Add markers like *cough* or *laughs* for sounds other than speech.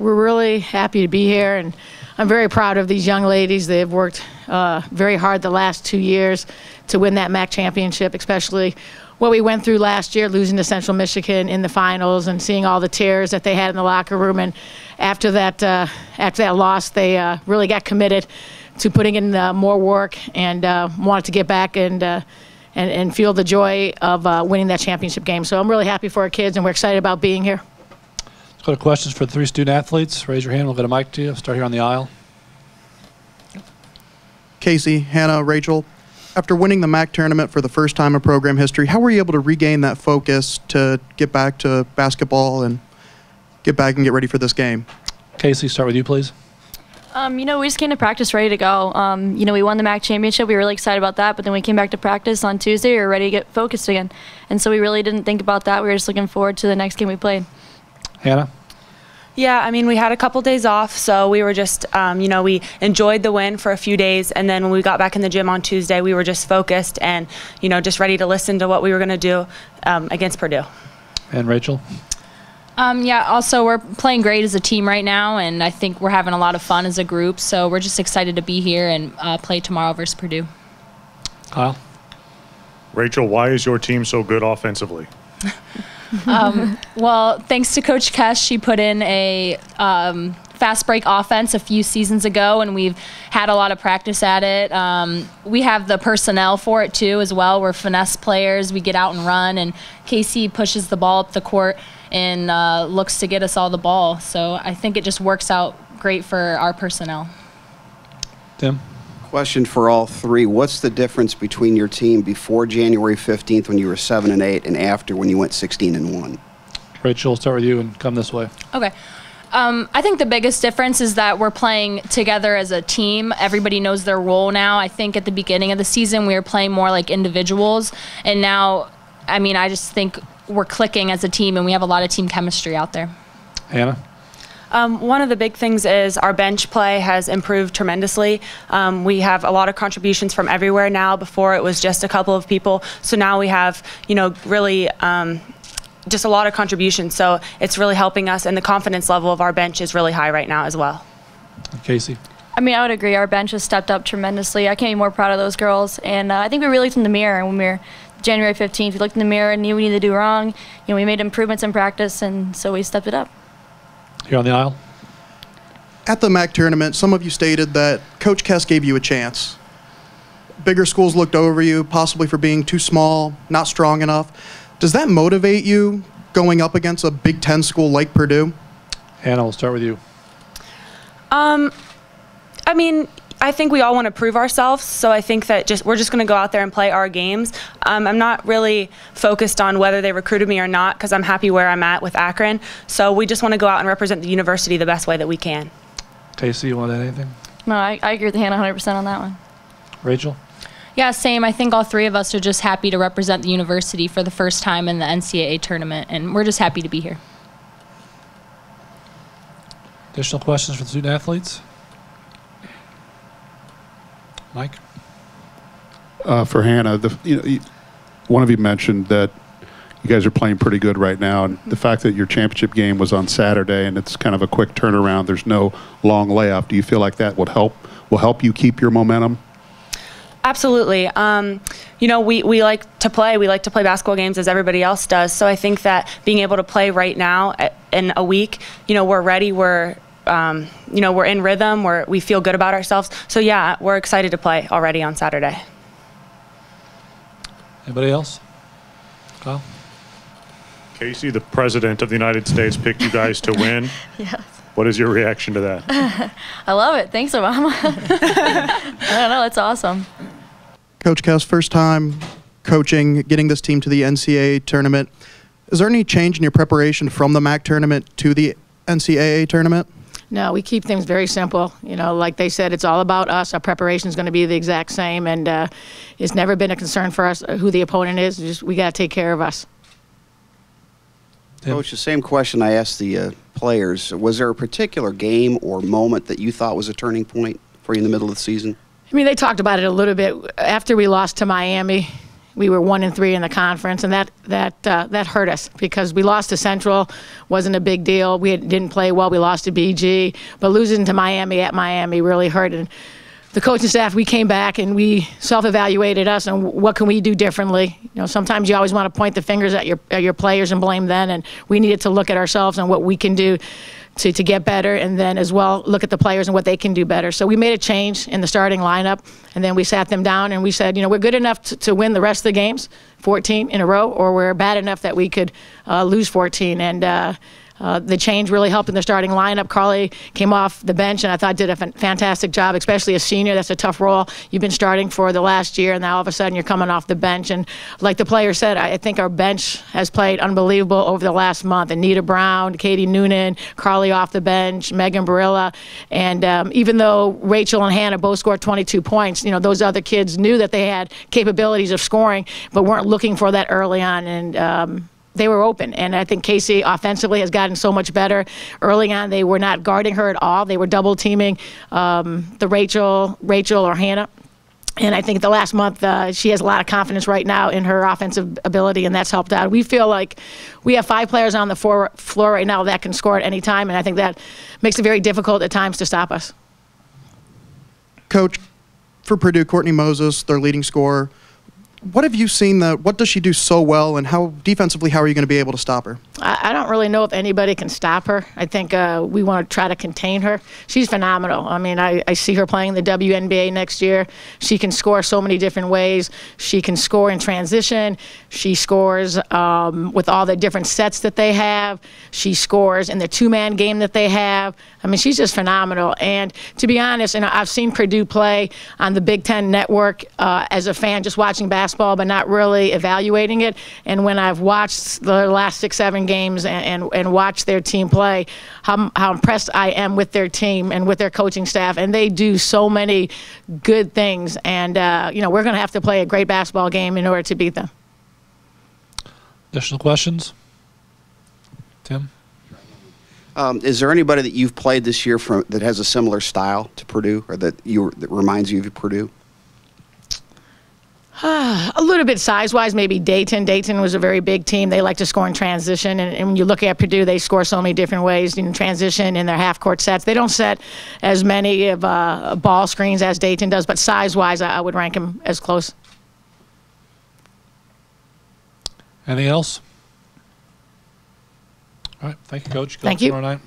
we're really happy to be here, and I'm very proud of these young ladies. They've worked uh, very hard the last two years to win that MAC championship, especially what we went through last year, losing to Central Michigan in the finals, and seeing all the tears that they had in the locker room. And after that, uh, after that loss, they uh, really got committed to putting in uh, more work and uh, wanted to get back and. Uh, and, and feel the joy of uh, winning that championship game. So I'm really happy for our kids, and we're excited about being here. Let's go to questions for the three student athletes. Raise your hand. We'll get a mic to you. Start here on the aisle. Casey, Hannah, Rachel, after winning the MAC tournament for the first time in program history, how were you able to regain that focus to get back to basketball and get back and get ready for this game? Casey, start with you, please. Um, you know, we just came to practice ready to go. Um, you know, we won the MAC championship. We were really excited about that. But then we came back to practice on Tuesday. We were ready to get focused again. And so we really didn't think about that. We were just looking forward to the next game we played. Hannah? Yeah, I mean, we had a couple days off, so we were just, um, you know, we enjoyed the win for a few days, and then when we got back in the gym on Tuesday, we were just focused and, you know, just ready to listen to what we were going to do um, against Purdue. And Rachel? Um, yeah, also, we're playing great as a team right now, and I think we're having a lot of fun as a group, so we're just excited to be here and uh, play tomorrow versus Purdue. Kyle? Rachel, why is your team so good offensively? *laughs* *laughs* um, well, thanks to Coach Kest, she put in a um, fast break offense a few seasons ago, and we've had a lot of practice at it. Um, we have the personnel for it too, as well. We're finesse players. We get out and run, and Casey pushes the ball up the court and uh, looks to get us all the ball. So I think it just works out great for our personnel. Tim? Question for all three. What's the difference between your team before January 15th when you were 7 and 8 and after when you went 16 and 1? Rachel, start with you and come this way. Okay. Um, I think the biggest difference is that we're playing together as a team. Everybody knows their role now. I think at the beginning of the season, we were playing more like individuals. And now, I mean, I just think we're clicking as a team and we have a lot of team chemistry out there. Hannah? Um, one of the big things is our bench play has improved tremendously. Um, we have a lot of contributions from everywhere now. Before it was just a couple of people, so now we have, you know, really um, just a lot of contributions. So it's really helping us, and the confidence level of our bench is really high right now as well. Casey. I mean, I would agree. Our bench has stepped up tremendously. I can't be more proud of those girls. And uh, I think we really looked in the mirror when we were January 15th. We looked in the mirror and knew we needed to do wrong. You know, we made improvements in practice, and so we stepped it up. Here on the aisle. At the MAC tournament, some of you stated that Coach Kest gave you a chance. Bigger schools looked over you, possibly for being too small, not strong enough. Does that motivate you going up against a Big Ten school like Purdue? Hannah, we'll start with you. Um, I mean, I think we all want to prove ourselves, so I think that just we're just going to go out there and play our games. Um, I'm not really focused on whether they recruited me or not because I'm happy where I'm at with Akron. So we just want to go out and represent the university the best way that we can. Casey, you want to add anything? No, I, I agree with Hannah 100% on that one. Rachel? Yeah, same. I think all three of us are just happy to represent the university for the first time in the NCAA tournament, and we're just happy to be here. Additional questions for the student athletes? Mike? Uh, for Hannah, the, you know, you, one of you mentioned that you guys are playing pretty good right now, and the fact that your championship game was on Saturday and it's kind of a quick turnaround. There's no long layoff. Do you feel like that would help? Will help you keep your momentum? Absolutely. Um, you know, we, we like to play. We like to play basketball games as everybody else does. So I think that being able to play right now in a week, you know, we're ready. We're um, you know, we're in rhythm. We're, we feel good about ourselves. So yeah, we're excited to play already on Saturday. Anybody else? Kyle? Casey, the President of the United States, picked you guys to win. *laughs* yes. What is your reaction to that? *laughs* I love it. Thanks, Obama. *laughs* I don't know. It's awesome. Coach Kest, first time coaching, getting this team to the NCAA tournament. Is there any change in your preparation from the MAC tournament to the NCAA tournament? No, we keep things very simple. You know, like they said, it's all about us. Our preparation is going to be the exact same, and uh, it's never been a concern for us who the opponent is. Just we got to take care of us. Coach, the same question I asked the uh, players. Was there a particular game or moment that you thought was a turning point for you in the middle of the season? I mean, they talked about it a little bit after we lost to Miami. We were one and three in the conference, and that that uh, that hurt us because we lost to Central, wasn't a big deal. We didn't play well. We lost to BG, but losing to Miami at Miami really hurt. And the coaching staff, we came back and we self-evaluated us and what can we do differently. You know, sometimes you always want to point the fingers at your at your players and blame them, and we needed to look at ourselves and what we can do to, to get better, and then as well look at the players and what they can do better. So we made a change in the starting lineup, and then we sat them down and we said, you know, we're good enough to, to win the rest of the games, 14 in a row, or we're bad enough that we could uh, lose 14. And uh, uh, the change really helped in the starting lineup. Carly came off the bench and I thought did a fantastic job, especially a senior. That's a tough role. You've been starting for the last year, and now all of a sudden you're coming off the bench. And like the player said, I I think our bench has played unbelievable over the last month. Anita Brown, Katie Noonan, Carly off the bench, Megan Barilla, and um, even though Rachel and Hannah both scored 22 points, you know those other kids knew that they had capabilities of scoring, but weren't looking for that early on. And um, they were open. And I think Casey offensively has gotten so much better. Early on, they were not guarding her at all. They were double teaming um, the Rachel, Rachel or Hannah. And I think the last month, uh, she has a lot of confidence right now in her offensive ability, and that's helped out. We feel like we have five players on the floor, floor right now that can score at any time, and I think that makes it very difficult at times to stop us. Coach, for Purdue, Courtney Moses, their leading scorer. What have you seen that? What does she do so well, and how defensively? How are you going to be able to stop her? I, don't really know if anybody can stop her. I think uh, we want to try to contain her. She's phenomenal. I mean, I, I see her playing the WNBA next year. She can score so many different ways. She can score in transition. She scores um, with all the different sets that they have. She scores in the two-man game that they have. I mean, she's just phenomenal. And to be honest, and I've seen Purdue play on the Big Ten Network uh, as a fan, just watching basketball, but not really evaluating it. And when I've watched the last six, seven games and, and, and watched their team play, how, how impressed I am with their team and with their coaching staff. And they do so many good things. And, uh, you know, we're going to have to play a great basketball game in order to beat them. Additional questions? Tim? Um, is there anybody that you've played this year from that has a similar style to Purdue, or that you that reminds you of Purdue? *sighs* A little bit size wise, maybe Dayton. Dayton was a very big team. They like to score in transition. And, and when you look at Purdue, they score so many different ways in transition in their half court sets. They don't set as many of uh, ball screens as Dayton does, but size wise, I, I would rank them as close. Anything else? All right. Thank you, Coach. Good Thank you.